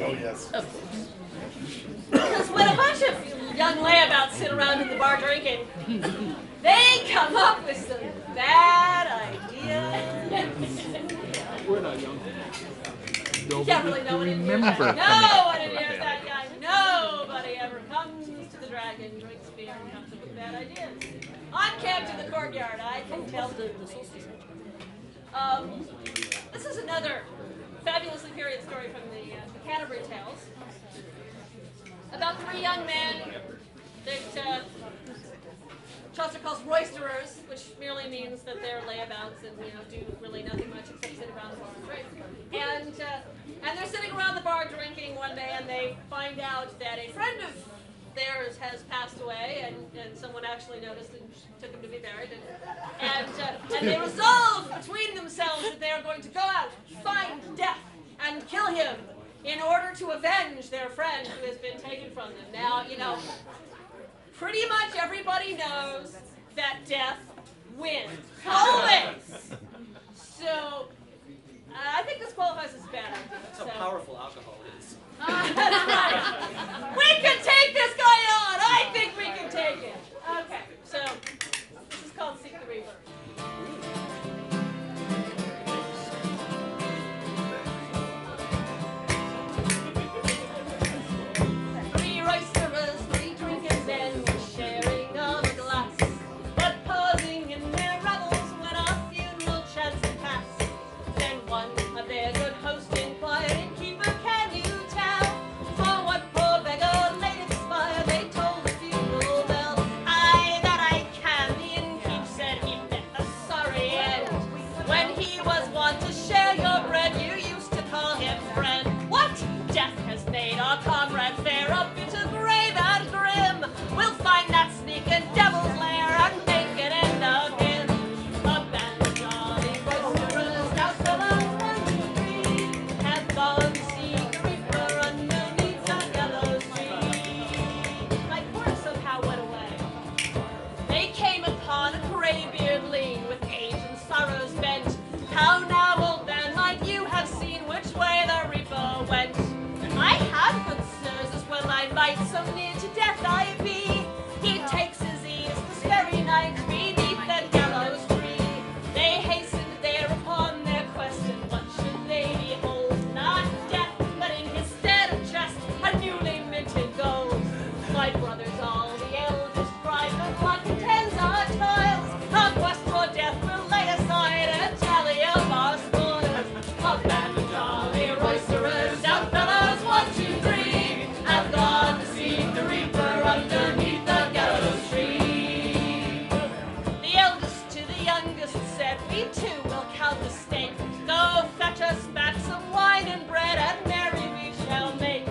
Oh, yes. Of course. Because when a bunch of young layabouts sit around in the bar drinking, they come up with some bad ideas. We're not young. You can't really know what it is. remember Know what it is that guy. Nobody ever comes to the dragon, drinks beer, and comes up with bad ideas. I'm camp in the courtyard, I can tell the um, This is another fabulously period story from the, uh, the Canterbury Tales about three young men that uh, Chaucer calls roisterers, which merely means that they're layabouts and you know do really nothing much except sit around the bar and drink. And uh, and they're sitting around the bar drinking one day, and they find out that a friend of theirs has passed away, and, and someone actually noticed and took him to be buried. And and, uh, and they resolve between themselves that they are going to go out, kill him in order to avenge their friend who has been taken from them. Now, you know, pretty much everybody knows that death wins. Always! So, uh, I think this qualifies as bad idea. That's how powerful alcohol is. That's right. We can take this was wont to share your bread, you used to call him friend. What? Death has made our comrade fare might, near to death I be. We too will count the stake. Go fetch us back some wine and bread, and merry we shall make.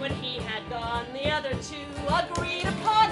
When he had gone, the other two agreed upon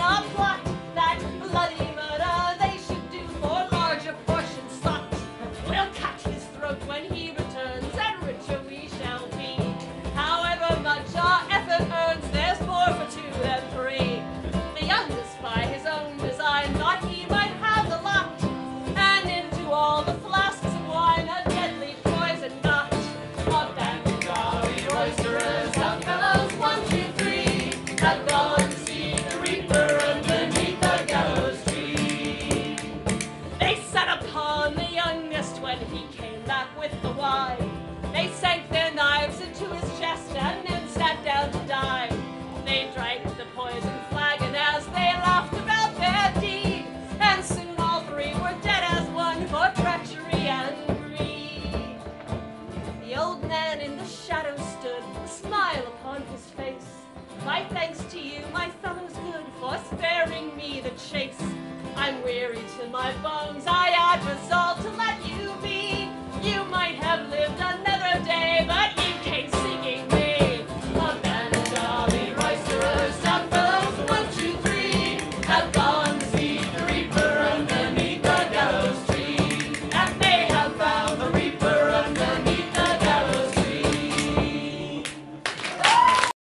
My thanks to you, my fellows good, for sparing me the chase. I'm weary to my bones, I had resolved